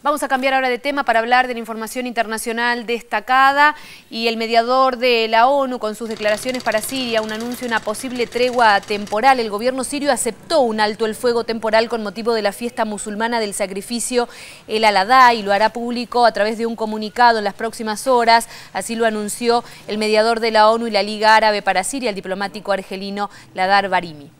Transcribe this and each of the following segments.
Vamos a cambiar ahora de tema para hablar de la información internacional destacada y el mediador de la ONU con sus declaraciones para Siria, un anuncio, una posible tregua temporal. El gobierno sirio aceptó un alto el fuego temporal con motivo de la fiesta musulmana del sacrificio El Aladá y lo hará público a través de un comunicado en las próximas horas. Así lo anunció el mediador de la ONU y la Liga Árabe para Siria, el diplomático argelino Ladar Barimi.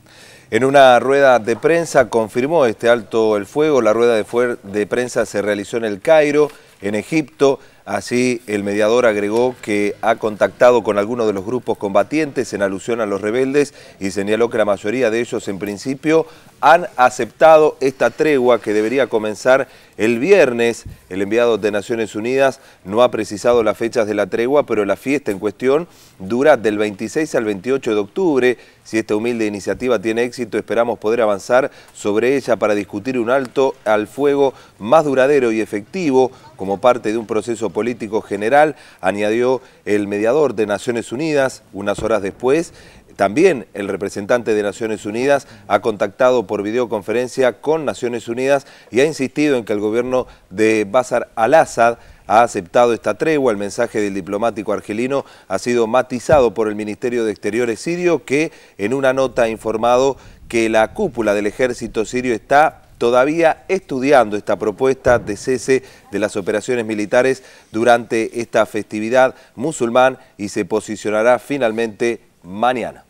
En una rueda de prensa confirmó este alto el fuego. La rueda de, de, prensa se realizó en el Cairo, en Egipto. Así, el mediador agregó que ha contactado con algunos de los grupos combatientes en alusión a los rebeldes y señaló que la mayoría de ellos, en principio, han aceptado esta tregua que debería comenzar el viernes. El enviado de Naciones Unidas no ha precisado las fechas de la tregua, pero la fiesta en cuestión dura del 26 al 28 de octubre. Si esta humilde iniciativa tiene éxito, esperamos poder avanzar sobre ella para discutir un alto al fuego más duradero y efectivo como parte de un proceso político general, añadió el mediador de Naciones Unidas unas horas después. También el representante de Naciones Unidas ha contactado por videoconferencia con Naciones Unidas y ha insistido en que el gobierno de Bashar al-Assad ha aceptado esta tregua. El mensaje del diplomático argelino ha sido matizado por el Ministerio de Exteriores sirio que en una nota ha informado que la cúpula del ejército sirio está todavía estudiando esta propuesta de cese de las operaciones militares durante esta festividad musulmán y se posicionará finalmente mañana.